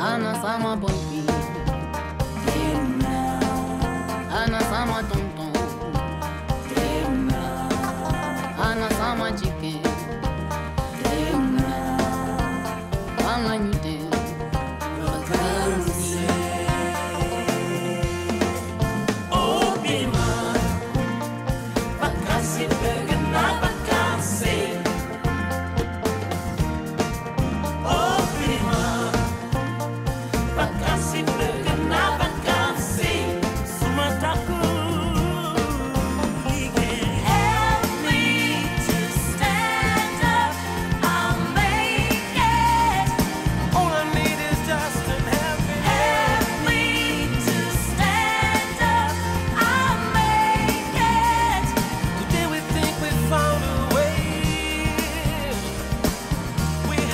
Ana sama bon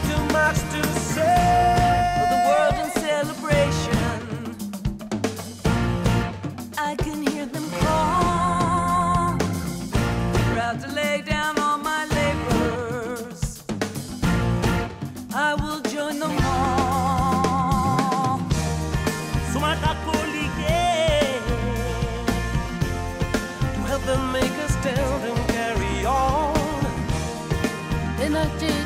too much to say for the world in celebration. I can hear them call, proud to lay down all my labors. I will join them all. So I to help them make us down and carry on. And I did.